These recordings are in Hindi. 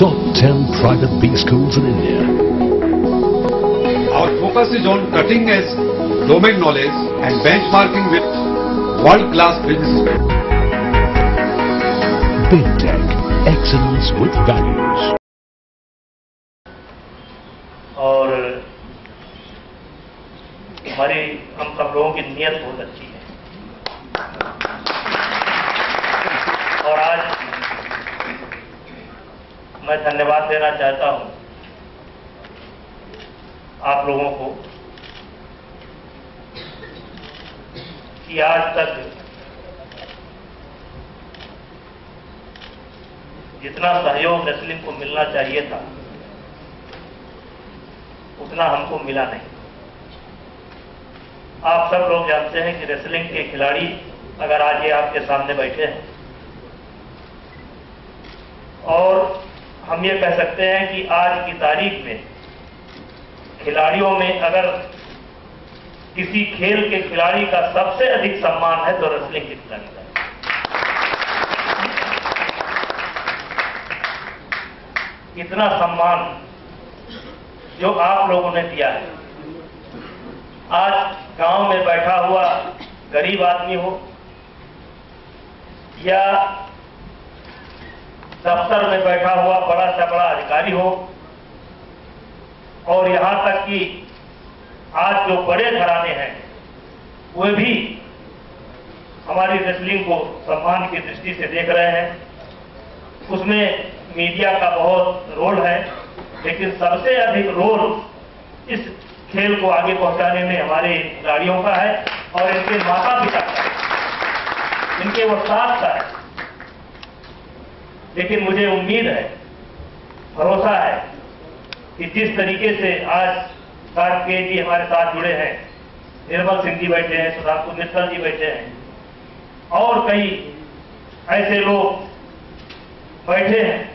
top 10 private B schools in India. Our focus is on cutting edge domain knowledge and benchmarking with world-class businesses. Big Tech, excellence with values. और हमारी हम सब लोगों की नीयत बहुत अच्छी है मैं धन्यवाद देना चाहता हूँ आप लोगों को कि आज तक जितना सहयोग रेसलिंग को मिलना चाहिए था, उतना हमको मिला नहीं। आप सब लोग जानते हैं कि रेसलिंग के खिलाड़ी अगर आज ये आपके सामने बैठे हैं, और हम ये कह सकते हैं कि आज की तारीख में खिलाड़ियों में अगर किसी खेल के खिलाड़ी का सबसे अधिक सम्मान है तो रेसलिंग के खिलाड़ी का। इतना सम्मान जो आप लोगों ने दिया है। आज गाँव में बैठा हुआ गरीब आदमी हो या दफ्तर में बैठा हुआ बड़ा से बड़ा अधिकारी हो और यहाँ तक कि आज जो बड़े घराने हैं, वे भी हमारी रेसलिंग को सम्मान की दृष्टि से देख रहे हैं। उसमें मीडिया का बहुत रोल है, लेकिन सबसे अधिक रोल इस खेल को आगे पहुँचाने में हमारे खिलाड़ियों का है और इनके माता पिता का है। इनके वो साथ का है। लेकिन मुझे उम्मीद है, भरोसा है, कि जिस तरीके से आज कार्तिकेय जी हमारे साथ जुड़े हैं, निर्मल सिंह जी बैठे हैं, सुधांशु मित्तल जी बैठे हैं, और कई ऐसे लोग बैठे हैं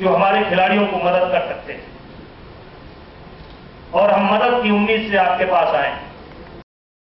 जो हमारे खिलाड़ियों को मदद कर सकते हैं। और हम मदद की उम्मीद से आपके पास आए